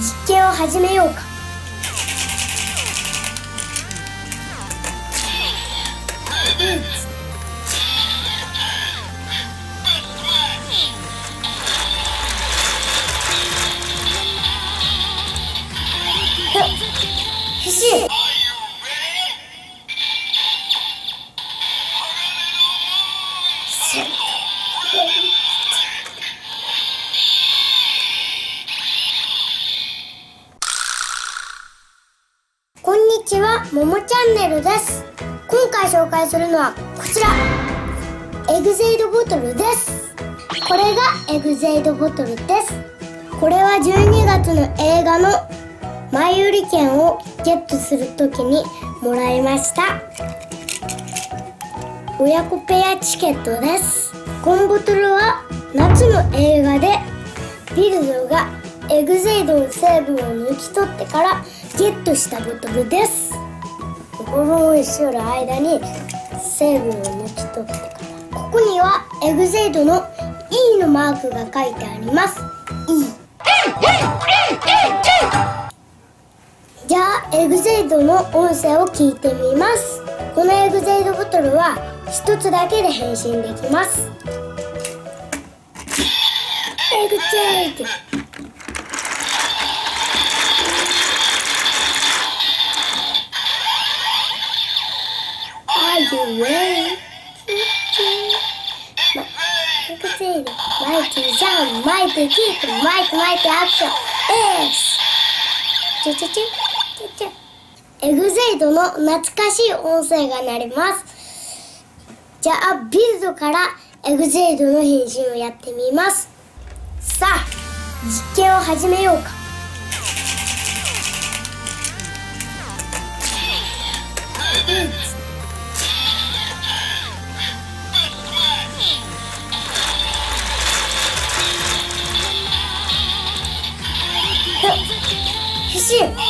実験を始めようか必死ちは、ももチャンネルです。今回紹介するのはこちら、エグゼイドボトルです。これがエグゼイドボトルです。これは12月の映画の前売り券をゲットするときにもらいました。親子ペアチケットです。このボトルは夏の映画でビルドがエグゼイドの成分を抜き取ってからゲットしたボトルです。5分しよる間に成分を抜き取ってから。ここにはエグゼイドの E のマークが書いてあります。E じゃあエグゼイドの音声を聞いてみます。このエグゼイドボトルは一つだけで変身できます。エグゼイド。You ready? マイクセール、マイクジャン、マイクキープ、マイクマイクアクション、エースチュチュチュ、チュチュ。エグゼイドの懐かしい音声が鳴ります。じゃあ、ビルドからエグゼイドの変身をやってみます。さあ、実験を始めようか。必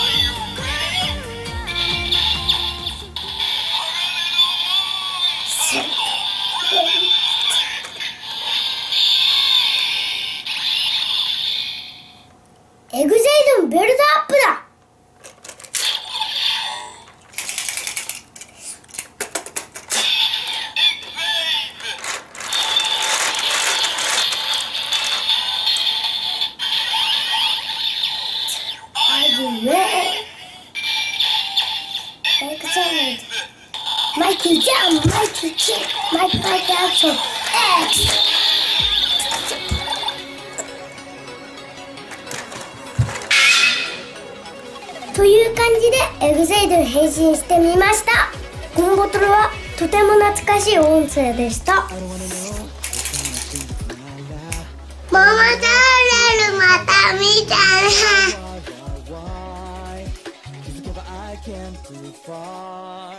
マイクジャンマイクキーマイクマイクアクション X. という感じでエグゼイドに変身してみました。このボトルはとても懐かしい音声でした。ママチャンネルまた見たね can't too far.